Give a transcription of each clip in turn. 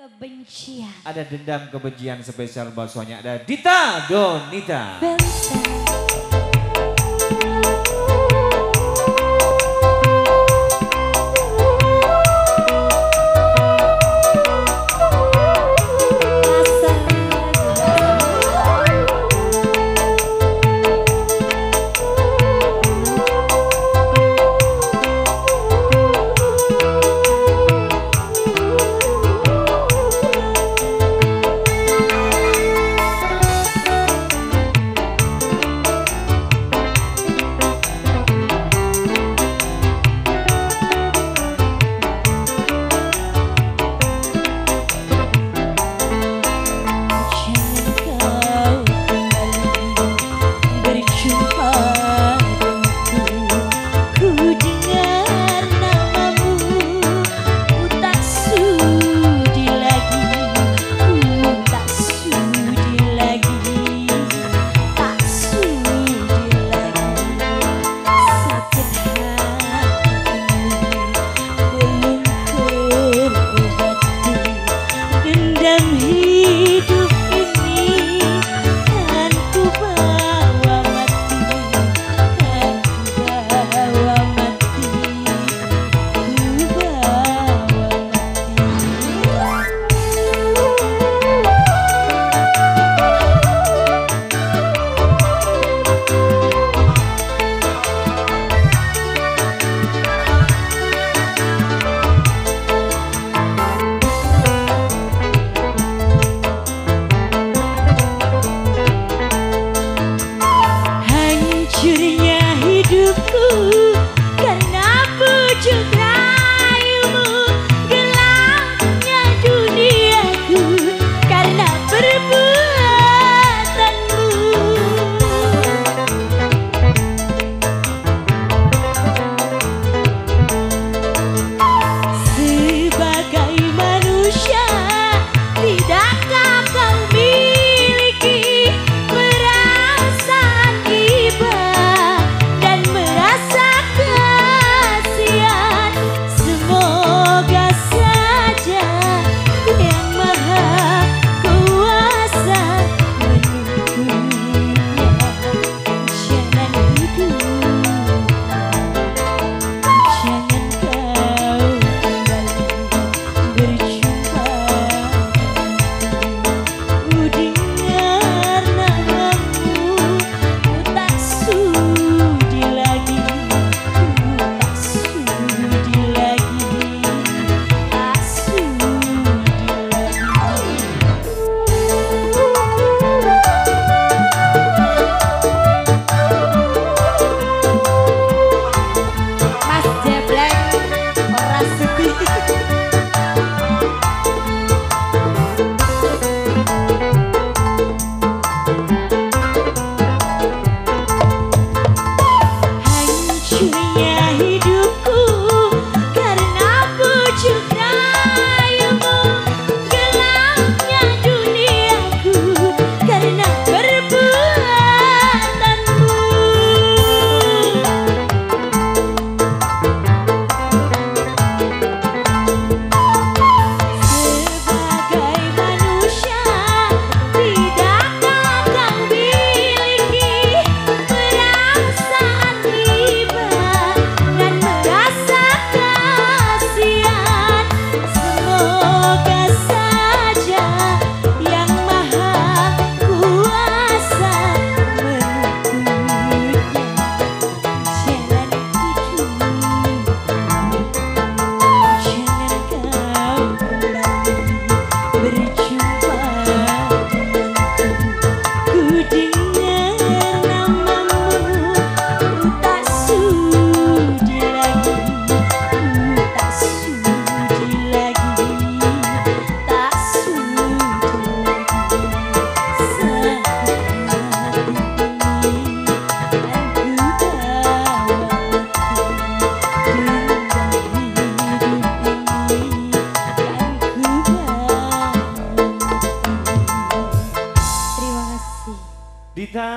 kebencian. Ada dendam kebencian spesial buat suanya ada Dita Donita.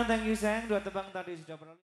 Dita, thank you sayang. Dua tebang tadi sudah pernah.